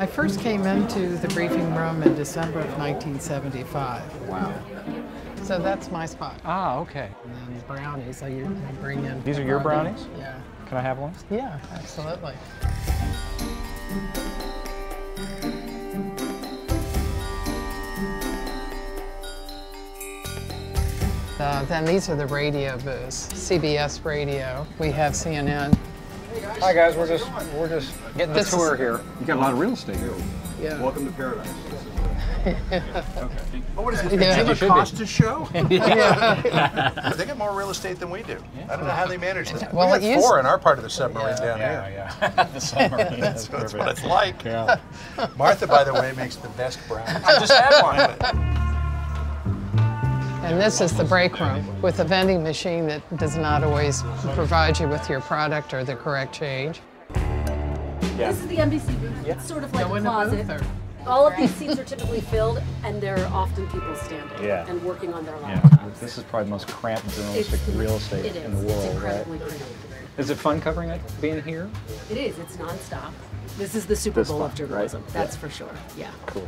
I first came into the briefing room in December of 1975. Wow. So that's my spot. Ah, okay. And then brownies, so you bring in. These are your brownies? Yeah. Can I have one? Yeah, absolutely. Uh, then these are the radio booths, CBS Radio. We have CNN. Hi guys, we're just we're just getting the This tour is- here. You got a lot of real estate here. Yeah. Welcome to paradise. Okay. Oh, what is this? Yeah. The You Jim. Acosta show? yeah. they get more real estate than we do. Yeah. I don't know how they manage that. Well, we it got used- four in our part of the submarine down Yeah, here. yeah. the submarine. That's, that's what it's like. Yeah. Martha, by the way, makes the best brownies. I just had one. And this is the break room with a vending machine that does not always provide you with your product or the correct change. Yeah. This is the NBC booth. It's sort of like Go a closet. booth All of these seats are typically filled, and there are often people standing Yeah. and working on their laptops. Yeah. laptops. This is probably the most cramped It's- journalistic real estate it is. in the It's world, right? cramped. Is it fun covering it, being here? It is. It's nonstop. This is the Super This Bowl fun, of journalism. right? That's for sure. Yeah. Cool.